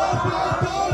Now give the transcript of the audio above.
Oh, my God!